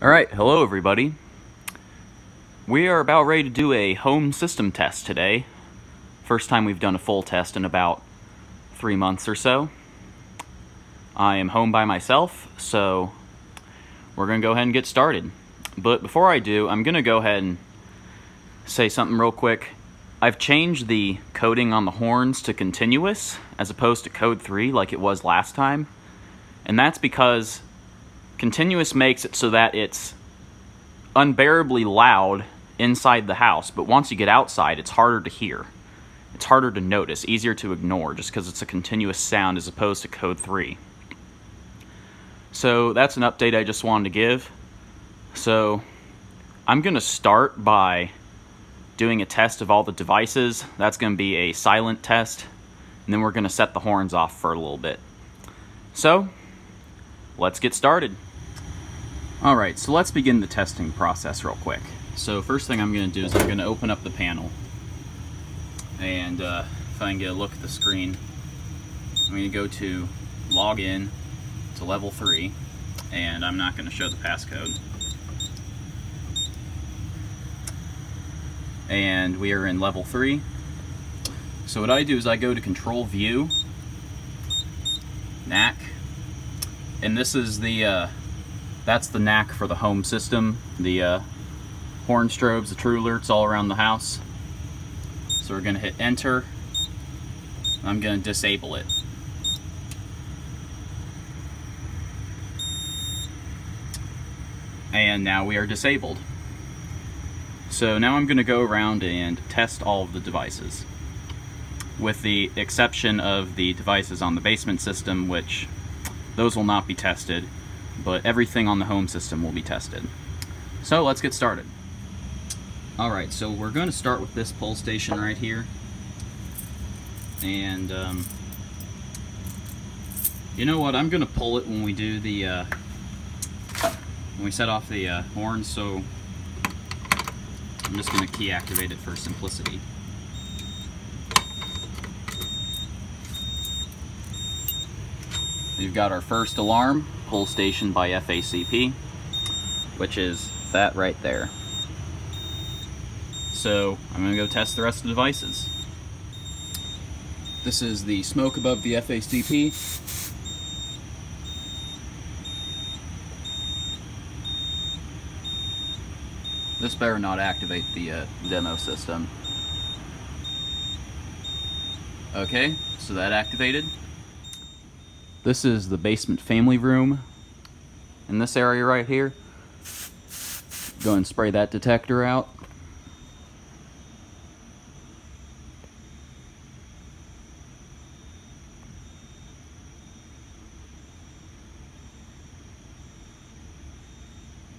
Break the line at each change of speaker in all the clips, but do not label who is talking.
Alright, hello everybody. We are about ready to do a home system test today. First time we've done a full test in about three months or so. I am home by myself, so we're to go ahead and get started. But before I do, I'm to go ahead and say something real quick. I've changed the coding on the horns to continuous as opposed to code 3 like it was last time. And that's because Continuous makes it so that it's unbearably loud inside the house, but once you get outside, it's harder to hear. It's harder to notice, easier to ignore, just because it's a continuous sound as opposed to code 3. So that's an update I just wanted to give. So I'm going to start by doing a test of all the devices. That's going to be a silent test, and then we're going to set the horns off for a little bit. So let's get started. Alright, so let's begin the testing process real quick. So first thing I'm going to do is I'm going to open up the panel. And uh, if I can get a look at the screen, I'm going to go to log in to level 3. And I'm not going to show the passcode. And we are in level 3. So what I do is I go to control view, NAC, and this is the uh, that's the NAC for the home system. The uh, horn strobes, the true alerts all around the house. So we're gonna hit enter. I'm gonna disable it. And now we are disabled. So now I'm gonna go around and test all of the devices. With the exception of the devices on the basement system, which those will not be tested but everything on the home system will be tested. So let's get started. Alright, so we're going to start with this pull station right here. And, um, you know what, I'm going to pull it when we do the, uh, when we set off the uh, horn, so I'm just going to key activate it for simplicity. We've got our first alarm, pull station by FACP, which is that right there. So I'm gonna go test the rest of the devices. This is the smoke above the FACP. This better not activate the uh, demo system. Okay, so that activated. This is the basement family room in this area right here. Go and spray that detector out.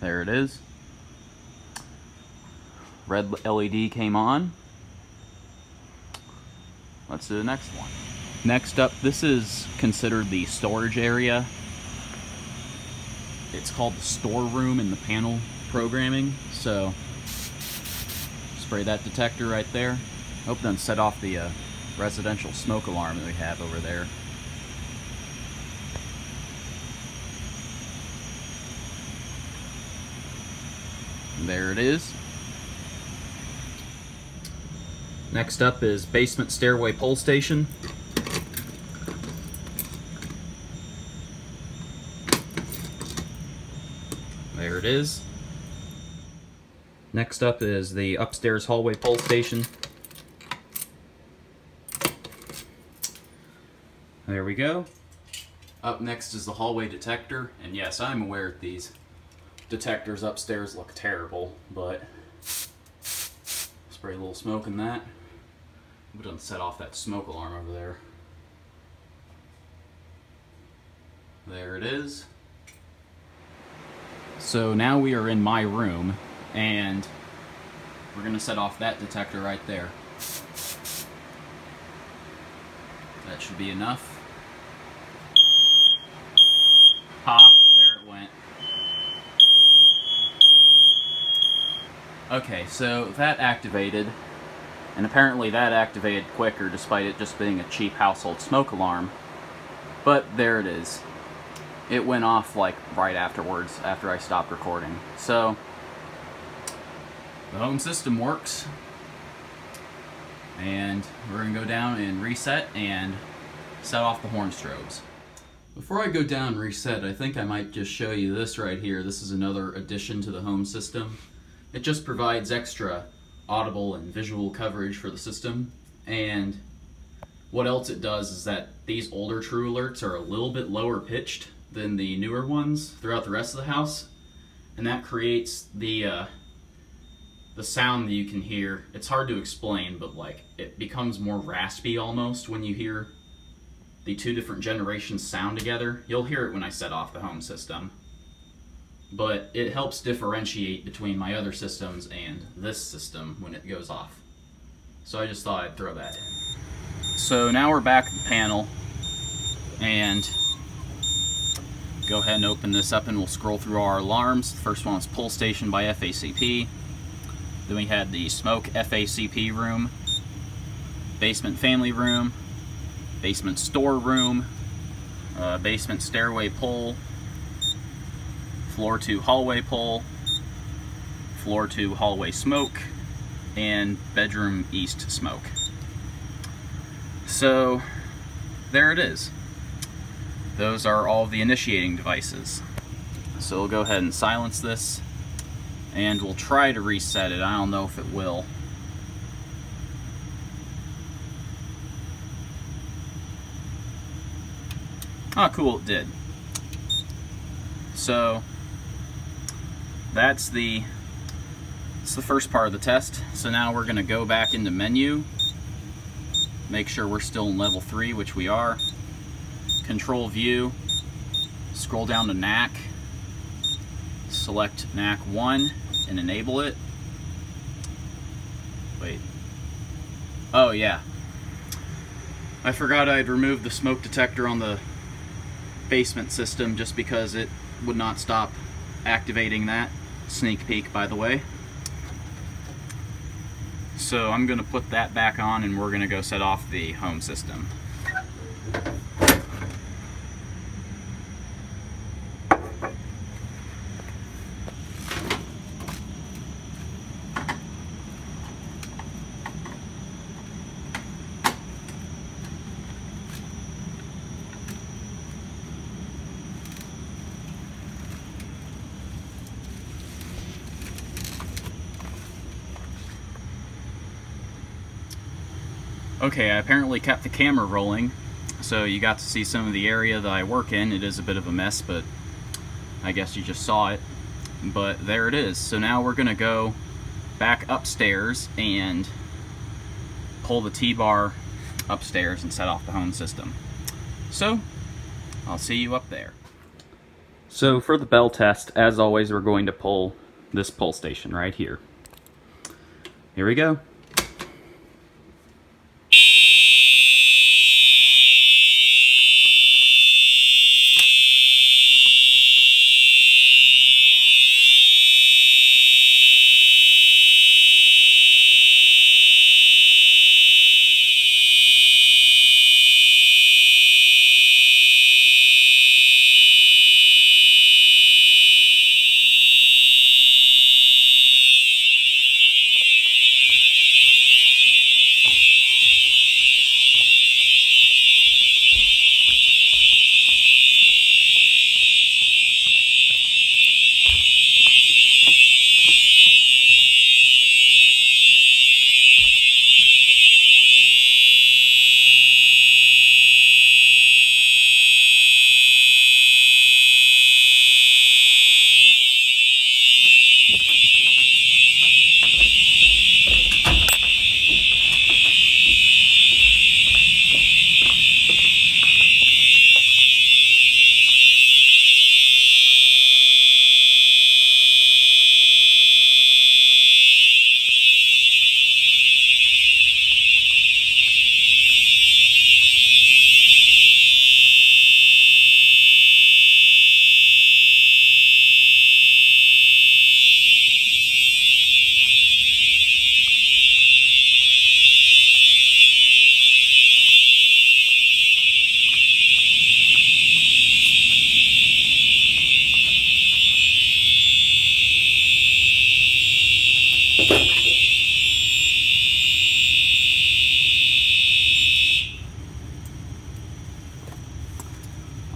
There it is. Red LED came on. Let's do the next one. Next up, this is considered the storage area. It's called the storeroom in the panel programming, so spray that detector right there. Hope doesn't set off the uh, residential smoke alarm that we have over there. there it is. Next up is basement stairway pull station. It is. Next up is the upstairs hallway pull station. There we go. Up next is the hallway detector, and yes, I'm aware these detectors upstairs look terrible, but spray a little smoke in that. We don't set off that smoke alarm over there. There it is. So now we are in my room, and we're going to set off that detector right there. That should be enough. Ha, there it went. Okay, so that activated, and apparently that activated quicker despite it just being a cheap household smoke alarm. But there it is. It went off like right afterwards after I stopped recording. So the home system works and we're gonna go down and reset and set off the horn strobes. Before I go down and reset, I think I might just show you this right here. This is another addition to the home system. It just provides extra audible and visual coverage for the system and what else it does is that these older True Alerts are a little bit lower pitched than the newer ones throughout the rest of the house. And that creates the uh, the sound that you can hear. It's hard to explain, but like it becomes more raspy almost when you hear the two different generations sound together. You'll hear it when I set off the home system. But it helps differentiate between my other systems and this system when it goes off. So I just thought I'd throw that in. So now we're back at the panel and go ahead and open this up and we'll scroll through our alarms. The first one was pull station by FACP. Then we had the smoke FACP room, basement family room, basement store room, uh, basement stairway pull, floor to hallway pull, floor to hallway smoke, and bedroom east smoke. So there it is those are all the initiating devices. So we'll go ahead and silence this and we'll try to reset it. I don't know if it will. Ah, cool, it did. So that's the that's the first part of the test. So now we're gonna go back into menu, make sure we're still in level three, which we are control view, scroll down to NAC, select NAC 1 and enable it. Wait. Oh yeah. I forgot I'd removed the smoke detector on the basement system just because it would not stop activating that. Sneak peek, by the way. So I'm going to put that back on and we're going to go set off the home system. Okay, I apparently kept the camera rolling, so you got to see some of the area that I work in. It is a bit of a mess, but I guess you just saw it. But there it is. So now we're gonna go back upstairs and pull the T-bar upstairs and set off the home system. So, I'll see you up there. So for the bell test, as always, we're going to pull this pull station right here. Here we go.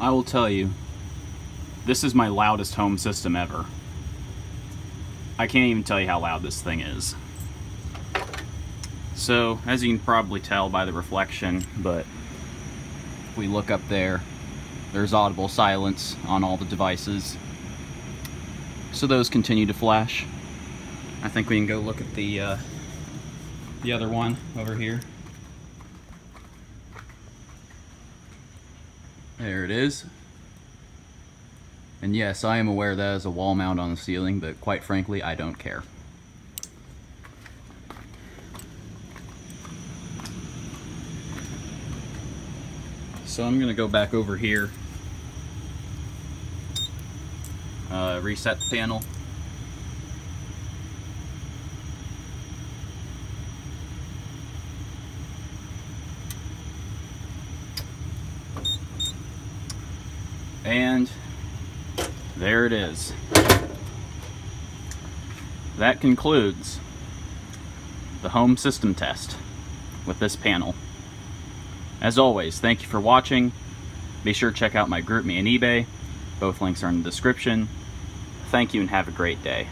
I will tell you, this is my loudest home system ever. I can't even tell you how loud this thing is. So, as you can probably tell by the reflection, but if we look up there, there's audible silence on all the devices. So those continue to flash. I think we can go look at the uh, the other one over here. There it is. And yes, I am aware that is a wall mount on the ceiling, but quite frankly, I don't care. So I'm gonna go back over here, uh, reset the panel. And there it is. That concludes the home system test with this panel. As always, thank you for watching. Be sure to check out my GroupMe and eBay. Both links are in the description. Thank you and have a great day.